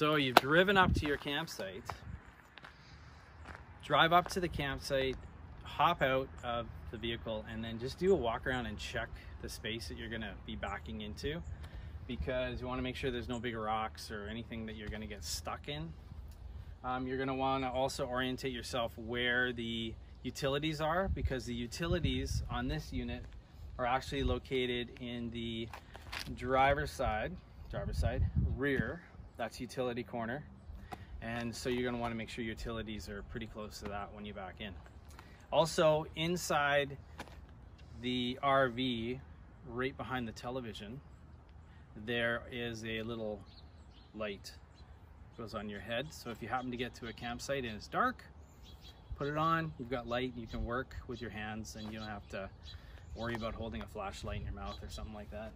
So you've driven up to your campsite, drive up to the campsite, hop out of the vehicle, and then just do a walk around and check the space that you're gonna be backing into because you wanna make sure there's no big rocks or anything that you're gonna get stuck in. Um, you're gonna wanna also orientate yourself where the utilities are because the utilities on this unit are actually located in the driver's side, driver's side, rear, that's utility corner. And so you're gonna wanna make sure utilities are pretty close to that when you back in. Also inside the RV, right behind the television, there is a little light goes on your head. So if you happen to get to a campsite and it's dark, put it on, you've got light, you can work with your hands and you don't have to worry about holding a flashlight in your mouth or something like that.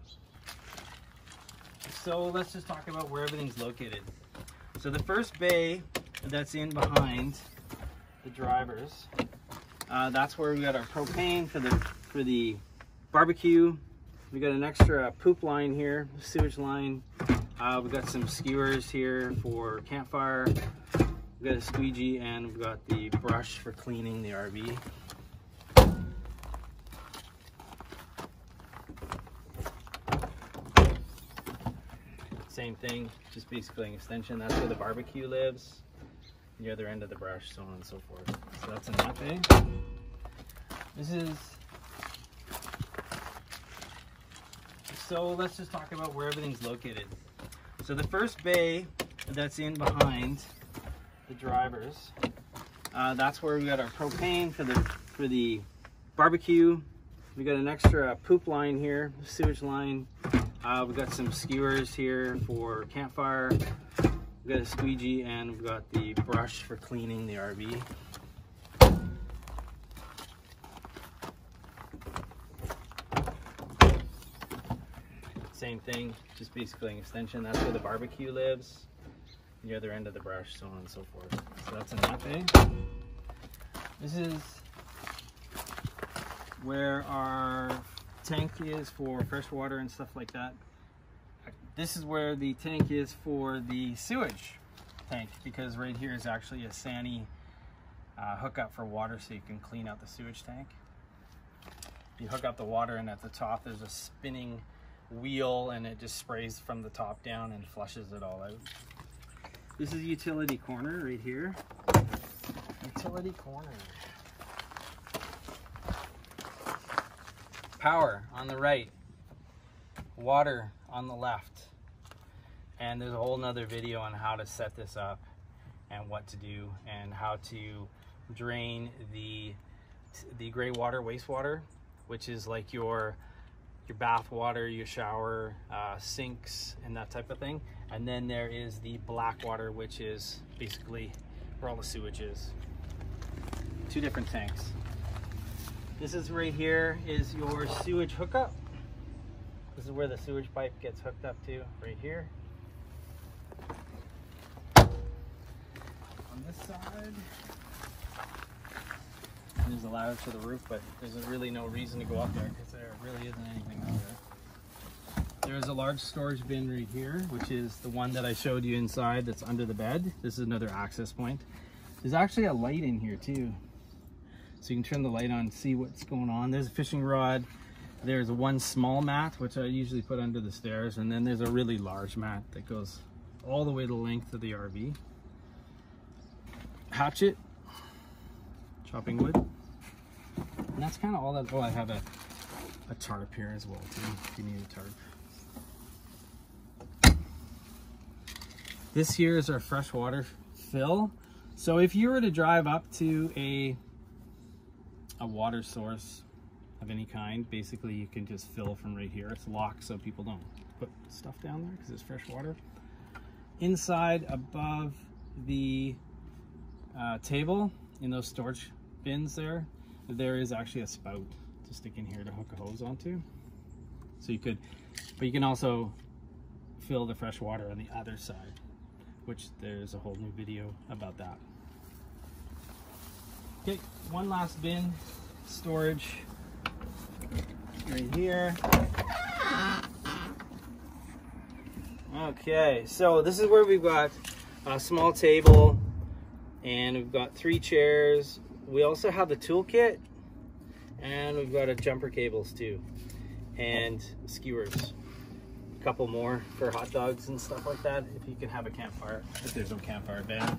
So let's just talk about where everything's located. So the first bay that's in behind the drivers, uh, that's where we got our propane for the for the barbecue. We got an extra poop line here, sewage line. Uh, we've got some skewers here for campfire. We've got a squeegee and we've got the brush for cleaning the RV. Same thing, just basically an extension. That's where the barbecue lives. The other end of the brush, so on and so forth. So that's in that bay. This is so let's just talk about where everything's located. So the first bay that's in behind the drivers, uh, that's where we got our propane for the for the barbecue. We got an extra poop line here, sewage line. Uh, we've got some skewers here for campfire. We've got a squeegee and we've got the brush for cleaning the RV. Same thing, just basically an extension. That's where the barbecue lives. The other end of the brush, so on and so forth. So that's that bay. This is where our tank is for fresh water and stuff like that. This is where the tank is for the sewage tank because right here is actually a SANI uh, hookup for water so you can clean out the sewage tank. You hook up the water and at the top there's a spinning wheel and it just sprays from the top down and flushes it all out. This is utility corner right here. Utility corner. Power on the right, water on the left. And there's a whole nother video on how to set this up and what to do and how to drain the the gray water wastewater, which is like your your bath water, your shower, uh, sinks, and that type of thing. And then there is the black water, which is basically where all the sewage is. Two different tanks. This is right here is your sewage hookup. This is where the sewage pipe gets hooked up to, right here. On this side, there's a ladder to the roof, but there's really no reason to go up there because there really isn't anything out there. There's a large storage bin right here, which is the one that I showed you inside that's under the bed. This is another access point. There's actually a light in here too. So you can turn the light on, and see what's going on. There's a fishing rod. There's one small mat, which I usually put under the stairs. And then there's a really large mat that goes all the way the length of the RV. Hatchet, chopping wood. And that's kind of all that, oh, I have a, a tarp here as well too, if you need a tarp. This here is our freshwater fill. So if you were to drive up to a, a water source of any kind, basically you can just fill from right here. It's locked so people don't put stuff down there because it's fresh water. Inside above the uh, table in those storage bins there, there is actually a spout to stick in here to hook a hose onto. So you could, but you can also fill the fresh water on the other side which there's a whole new video about that. Okay, one last bin, storage right here. Okay, so this is where we've got a small table and we've got three chairs. We also have the toolkit and we've got a jumper cables too and skewers. A couple more for hot dogs and stuff like that if you can have a campfire, if there's no campfire van.